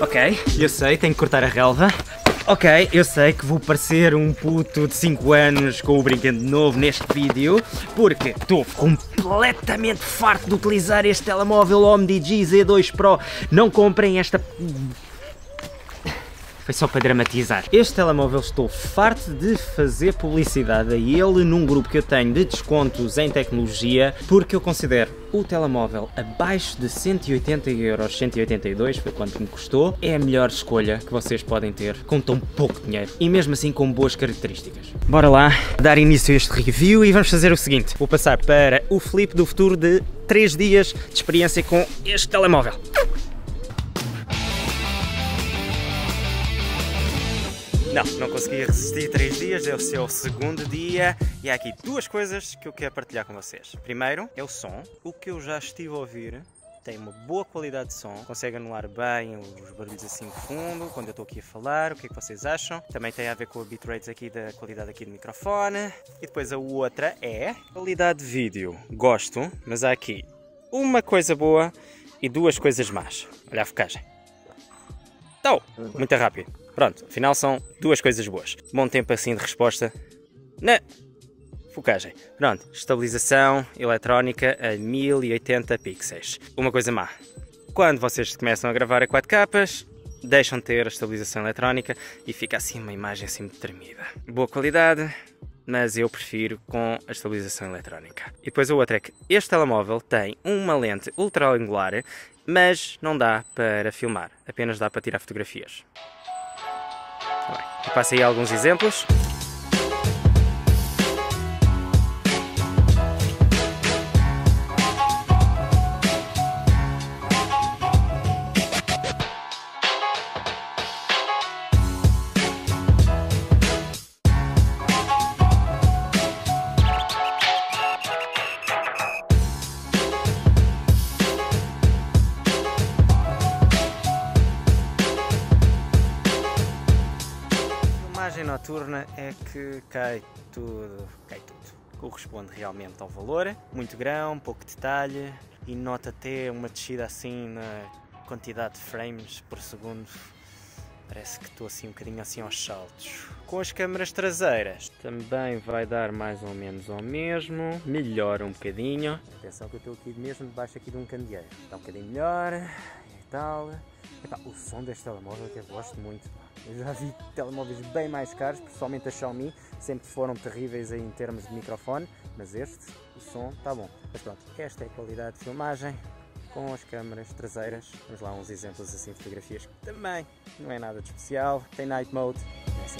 Ok, eu sei, tenho que cortar a relva. Ok, eu sei que vou parecer um puto de 5 anos com o brinquedo novo neste vídeo, porque estou completamente farto de utilizar este telemóvel OMDG Z2 Pro. Não comprem esta foi só para dramatizar. Este telemóvel estou farto de fazer publicidade a ele num grupo que eu tenho de descontos em tecnologia, porque eu considero o telemóvel abaixo de 180 euros, 182 foi quanto me custou, é a melhor escolha que vocês podem ter com tão pouco dinheiro e mesmo assim com boas características. Bora lá dar início a este review e vamos fazer o seguinte, vou passar para o flip do futuro de 3 dias de experiência com este telemóvel. Não, não consegui resistir três dias, é o segundo dia e há aqui duas coisas que eu quero partilhar com vocês. Primeiro é o som, o que eu já estive a ouvir tem uma boa qualidade de som, consegue anular bem os barulhos assim de fundo, quando eu estou aqui a falar, o que é que vocês acham? Também tem a ver com a bitrate aqui da qualidade aqui do microfone. E depois a outra é qualidade de vídeo. Gosto, mas há aqui uma coisa boa e duas coisas más. Olha a focagem. Então, muito rápido. Pronto, afinal são duas coisas boas. Bom tempo assim de resposta na focagem. Pronto, estabilização eletrónica a 1080 pixels. Uma coisa má. Quando vocês começam a gravar a 4 capas, deixam de ter a estabilização eletrónica e fica assim uma imagem assim muito tremida. Boa qualidade, mas eu prefiro com a estabilização eletrónica. E depois a outra é que este telemóvel tem uma lente ultra angular, mas não dá para filmar, apenas dá para tirar fotografias. Passei alguns exemplos. Noturna é que cai tudo, cai tudo. Corresponde realmente ao valor, muito grão, pouco detalhe e nota até uma descida assim na quantidade de frames por segundo. Parece que estou assim um bocadinho assim aos saltos. Com as câmaras traseiras também vai dar mais ou menos ao mesmo. Melhora um bocadinho. Atenção que eu estou aqui mesmo debaixo aqui de um candeeiro. Está um bocadinho melhor e tal. O som deste telemóvel eu gosto muito. Eu já vi telemóveis bem mais caros, principalmente a Xiaomi, sempre foram terríveis em termos de microfone, mas este, o som está bom. Mas pronto, esta é a qualidade de filmagem com as câmaras traseiras. Vamos lá uns exemplos assim, fotografias que também não é nada de especial. Tem night mode, é assim,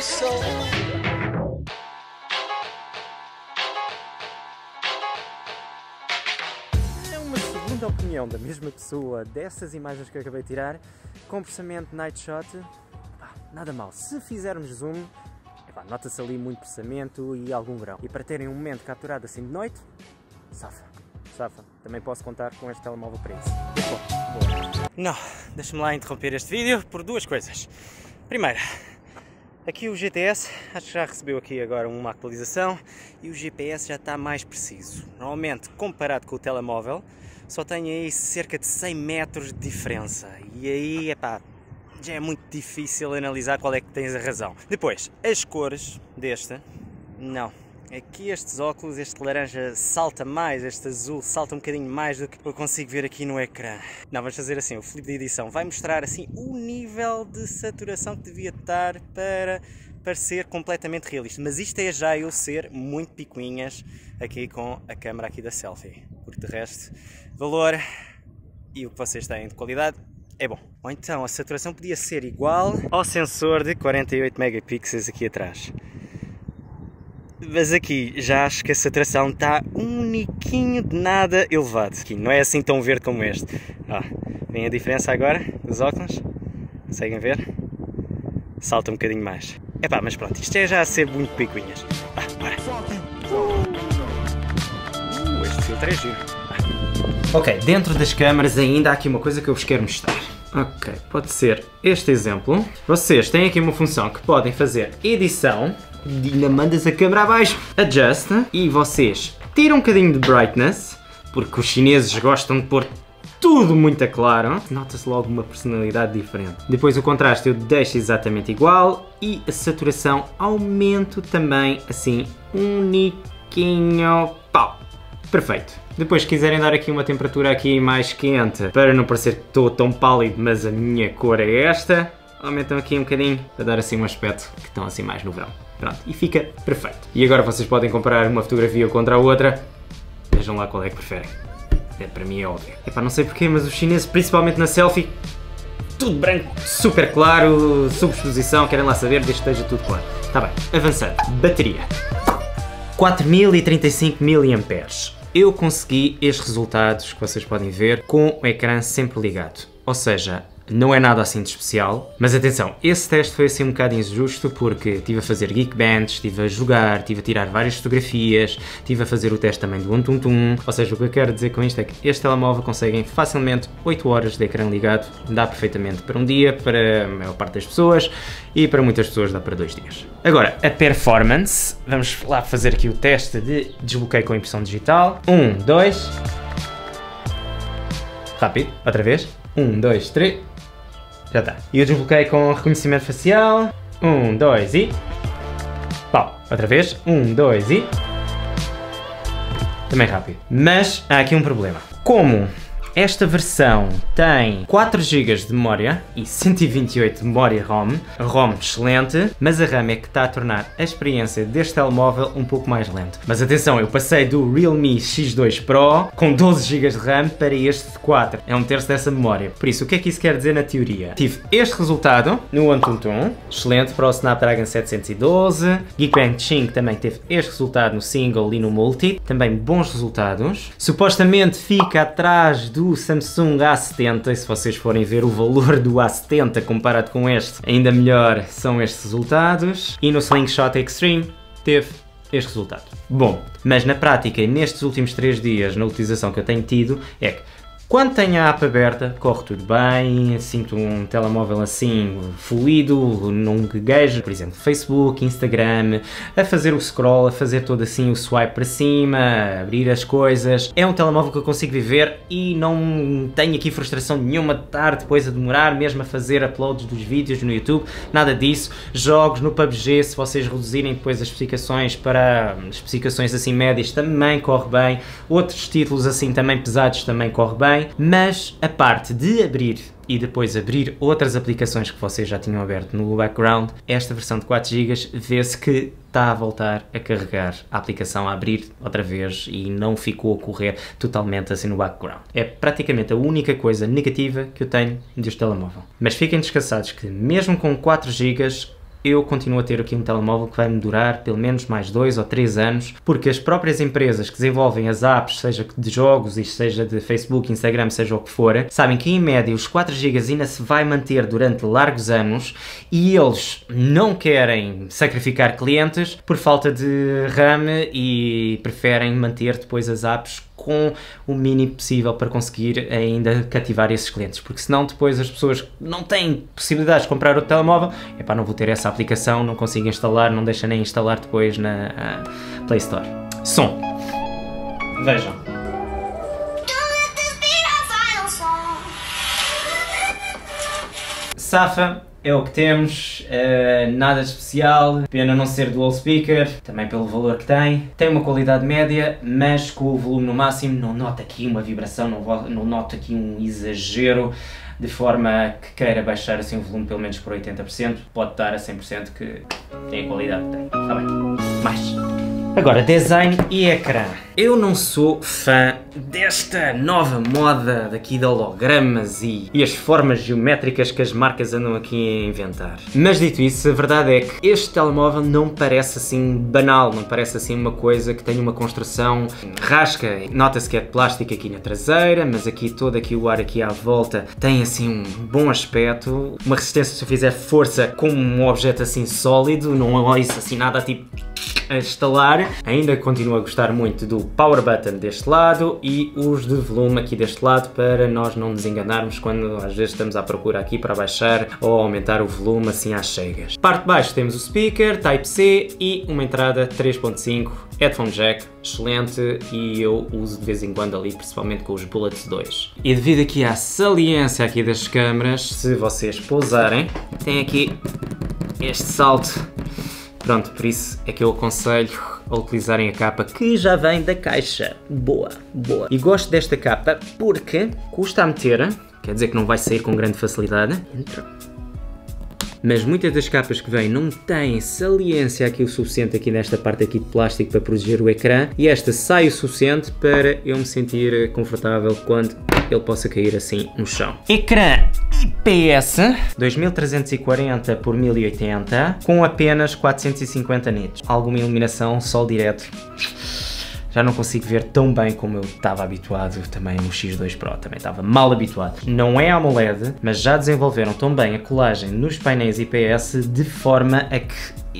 segunda opinião da mesma pessoa dessas imagens que acabei de tirar, com processamento Night Shot, pá, nada mal. Se fizermos zoom, nota-se ali muito processamento e algum grão. E para terem um momento capturado assim de noite, safa, safa. Também posso contar com este telemóvel para isso. Bom, Não, deixa-me lá interromper este vídeo por duas coisas. Primeira, aqui o GTS, acho que já recebeu aqui agora uma atualização e o GPS já está mais preciso. Normalmente, comparado com o telemóvel, só tem aí cerca de 100 metros de diferença. E aí, epá, já é muito difícil analisar qual é que tens a razão. Depois, as cores deste, não. Aqui estes óculos, este laranja salta mais, este azul salta um bocadinho mais do que eu consigo ver aqui no ecrã. Não, vamos fazer assim, o flip de edição vai mostrar assim o nível de saturação que devia estar para parecer completamente realista. Mas isto é já eu ser muito picuinhas aqui com a câmera aqui da selfie. Porque de resto, valor e o que vocês têm de qualidade é bom. Ou então a saturação podia ser igual ao sensor de 48 megapixels aqui atrás. Mas aqui já acho que a saturação está um niquinho de nada elevado. Aqui não é assim tão verde como este. Ah, vem a diferença agora dos óculos. Conseguem ver? Salta um bocadinho mais. Epá, mas pronto, isto é já a ser muito picuinhas. Ah, bora. Uh, este filtro é giro. Ok, dentro das câmaras ainda há aqui uma coisa que eu vos quero mostrar. Ok, pode ser este exemplo. Vocês têm aqui uma função que podem fazer edição, ainda mandas a câmera abaixo, adjust, e vocês tiram um bocadinho de brightness, porque os chineses gostam de pôr tudo muito claro, nota-se logo uma personalidade diferente. Depois o contraste eu deixo exatamente igual e a saturação aumento também assim um niquinho. Pau! Perfeito. Depois se quiserem dar aqui uma temperatura aqui mais quente para não parecer que estou tão pálido, mas a minha cor é esta, aumentam aqui um bocadinho para dar assim um aspecto que estão assim mais no verão. Pronto, e fica perfeito. E agora vocês podem comparar uma fotografia contra a outra. Vejam lá qual é que preferem. É, para mim é óbvio. Epá, não sei porquê, mas os chineses, principalmente na selfie, tudo branco, super claro, subexposição, querem lá saber, desde que esteja tudo claro. Está bem, avançando. Bateria. 4035 mAh. Eu consegui estes resultados que vocês podem ver com o ecrã sempre ligado. Ou seja, não é nada assim de especial, mas atenção, esse teste foi assim um bocado injusto porque estive a fazer Geekbench, estive a jogar, estive a tirar várias fotografias, estive a fazer o teste também do Antuntum, ou seja, o que eu quero dizer com isto é que este telemóvel conseguem facilmente 8 horas de ecrã ligado, dá perfeitamente para um dia, para a maior parte das pessoas e para muitas pessoas dá para dois dias. Agora, a performance, vamos lá fazer aqui o teste de desbloqueio com impressão digital. 1, 2... Rápido, outra vez. 1, 2, 3... Já está. E eu desbloqueei com reconhecimento facial. Um, dois e... Pau. Outra vez. Um, dois e... Também rápido. Mas há aqui um problema. Como esta versão tem 4 GB de memória e 128 de memória ROM, ROM excelente, mas a RAM é que está a tornar a experiência deste telemóvel um pouco mais lento. Mas atenção, eu passei do Realme X2 Pro com 12 GB de RAM para este de 4, é um terço dessa memória. Por isso, o que é que isso quer dizer na teoria? Tive este resultado no Antuntun, excelente para o Snapdragon 712, Geekbench 5 também teve este resultado no Single e no Multi, também bons resultados. Supostamente fica atrás do Samsung A70, e se vocês forem ver o valor do A70 comparado com este, ainda melhor são estes resultados. E no Slingshot Extreme teve este resultado. Bom, mas na prática, nestes últimos 3 dias, na utilização que eu tenho tido, é que quando tenho a app aberta, corre tudo bem, sinto um telemóvel assim fluido, não gaguejo, por exemplo, Facebook, Instagram, a fazer o scroll, a fazer todo assim o swipe para cima, a abrir as coisas. É um telemóvel que eu consigo viver e não tenho aqui frustração nenhuma de estar depois a demorar mesmo a fazer uploads dos vídeos no YouTube, nada disso. Jogos no PUBG, se vocês reduzirem depois as especificações para especificações assim médias, também corre bem. Outros títulos assim também pesados também corre bem mas a parte de abrir e depois abrir outras aplicações que vocês já tinham aberto no background, esta versão de 4 GB vê-se que está a voltar a carregar a aplicação, a abrir outra vez e não ficou a correr totalmente assim no background. É praticamente a única coisa negativa que eu tenho deste telemóvel. Mas fiquem descansados que mesmo com 4 GB eu continuo a ter aqui um telemóvel que vai me durar pelo menos mais dois ou três anos, porque as próprias empresas que desenvolvem as apps, seja de jogos, isto seja de Facebook, Instagram, seja o que for, sabem que em média os 4 GB ainda se vai manter durante largos anos e eles não querem sacrificar clientes por falta de RAM e preferem manter depois as apps com o mínimo possível para conseguir ainda cativar esses clientes, porque senão depois as pessoas não têm possibilidade de comprar outro telemóvel, é pá, não vou ter essa aplicação, não consigo instalar, não deixa nem instalar depois na uh, Play Store. Som. Vejam. Safa é o que temos, uh, nada de especial, pena não ser dual speaker, também pelo valor que tem. Tem uma qualidade média, mas com o volume no máximo não nota aqui uma vibração, não, não nota aqui um exagero de forma que queira baixar assim o volume pelo menos por 80%, pode dar a 100% que tem a qualidade que tem. Está bem. Mais. Agora, design e ecrã. Eu não sou fã desta nova moda daqui de hologramas e, e, as formas geométricas que as marcas andam aqui a inventar. Mas dito isso, a verdade é que este telemóvel não parece assim banal, não parece assim uma coisa que tem uma construção rasca. Nota-se que é de plástico aqui na traseira, mas aqui todo aqui o ar aqui à volta tem assim um bom aspecto, uma resistência se eu fizer força com um objeto assim sólido, não é isso assim nada tipo a instalar. Ainda continuo a gostar muito do power button deste lado e os de volume aqui deste lado para nós não nos enganarmos quando às vezes estamos à procura aqui para baixar ou aumentar o volume assim às chegas. Parte de baixo temos o speaker Type-C e uma entrada 3.5 headphone jack, excelente e eu uso de vez em quando ali, principalmente com os Bullets 2. E devido aqui à saliência aqui das câmaras, se vocês pousarem, tem aqui este salto. Pronto, por isso é que eu aconselho a utilizarem a capa que já vem da caixa. Boa, boa. E gosto desta capa porque custa a meter, quer dizer que não vai sair com grande facilidade. Entra mas muitas das capas que vêm não têm saliência aqui o suficiente aqui nesta parte aqui de plástico para proteger o ecrã e esta sai o suficiente para eu me sentir confortável quando ele possa cair assim no chão. Ecrã IPS 2340 por 1080 com apenas 450 nits. Alguma iluminação, sol direto já não consigo ver tão bem como eu estava habituado também no X2 Pro, também estava mal habituado. Não é AMOLED, mas já desenvolveram tão bem a colagem nos painéis IPS de forma a que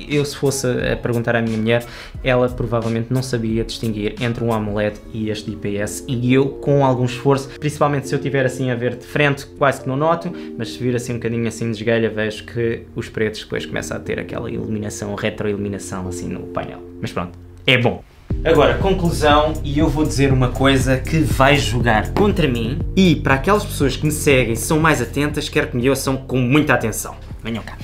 eu se fosse a perguntar à minha mulher, ela provavelmente não sabia distinguir entre um AMOLED e este IPS e eu com algum esforço, principalmente se eu estiver assim a ver de frente, quase que não noto, mas se vir assim um bocadinho assim de esgalha, vejo que os pretos depois começam a ter aquela iluminação, retroiluminação assim no painel. Mas pronto, é bom. Agora, conclusão, e eu vou dizer uma coisa que vai jogar contra mim e para aquelas pessoas que me seguem são mais atentas, quero que me ouçam com muita atenção. Venham cá.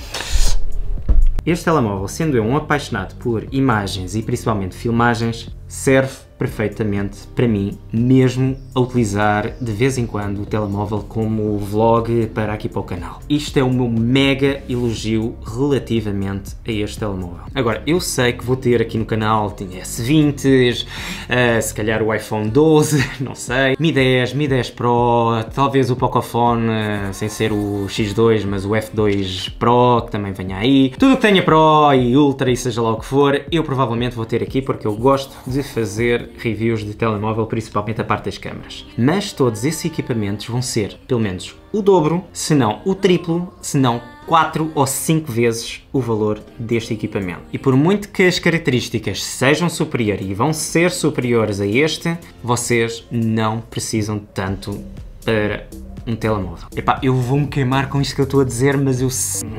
Este telemóvel, sendo eu um apaixonado por imagens e principalmente filmagens, serve perfeitamente para mim, mesmo a utilizar de vez em quando o telemóvel como vlog para aqui para o canal. Isto é o meu mega elogio relativamente a este telemóvel. Agora, eu sei que vou ter aqui no canal S20, uh, se calhar o iPhone 12, não sei, Mi 10, Mi 10 Pro, talvez o Pocophone, uh, sem ser o X2, mas o F2 Pro, que também venha aí. Tudo que tenha Pro e Ultra e seja lá o que for, eu provavelmente vou ter aqui porque eu gosto de fazer reviews de telemóvel, principalmente a parte das câmaras. Mas todos esses equipamentos vão ser, pelo menos, o dobro, se não o triplo, se não 4 ou 5 vezes o valor deste equipamento. E por muito que as características sejam superiores e vão ser superiores a este, vocês não precisam tanto para um telemóvel. Epá, eu vou-me queimar com isto que eu estou a dizer, mas eu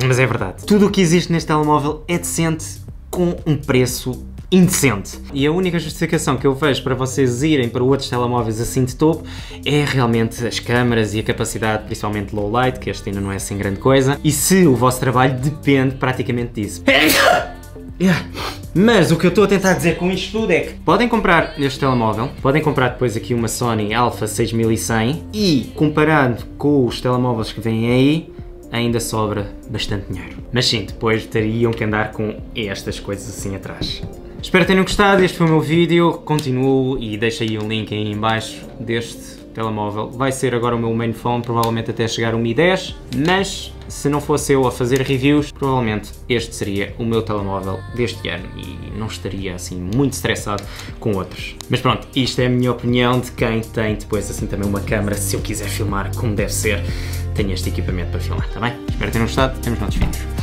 mas é verdade. Tudo o que existe neste telemóvel é decente com um preço indecente. E a única justificação que eu vejo para vocês irem para outros telemóveis assim de topo é realmente as câmaras e a capacidade, principalmente low light, que este ainda não é assim grande coisa, e se o vosso trabalho depende praticamente disso. Mas o que eu estou a tentar dizer com isto tudo é que podem comprar este telemóvel, podem comprar depois aqui uma Sony Alpha 6100 e comparando com os telemóveis que vêm aí, ainda sobra bastante dinheiro. Mas sim, depois teriam que andar com estas coisas assim atrás. Espero que tenham gostado, este foi o meu vídeo, continuo e deixo aí um link aí em baixo deste telemóvel. Vai ser agora o meu main phone, provavelmente até chegar o Mi 10, mas se não fosse eu a fazer reviews, provavelmente este seria o meu telemóvel deste ano e não estaria assim muito estressado com outros. Mas pronto, isto é a minha opinião de quem tem depois assim também uma câmera, se eu quiser filmar como deve ser, tenho este equipamento para filmar, está bem? Espero que tenham gostado, temos nossos vídeos.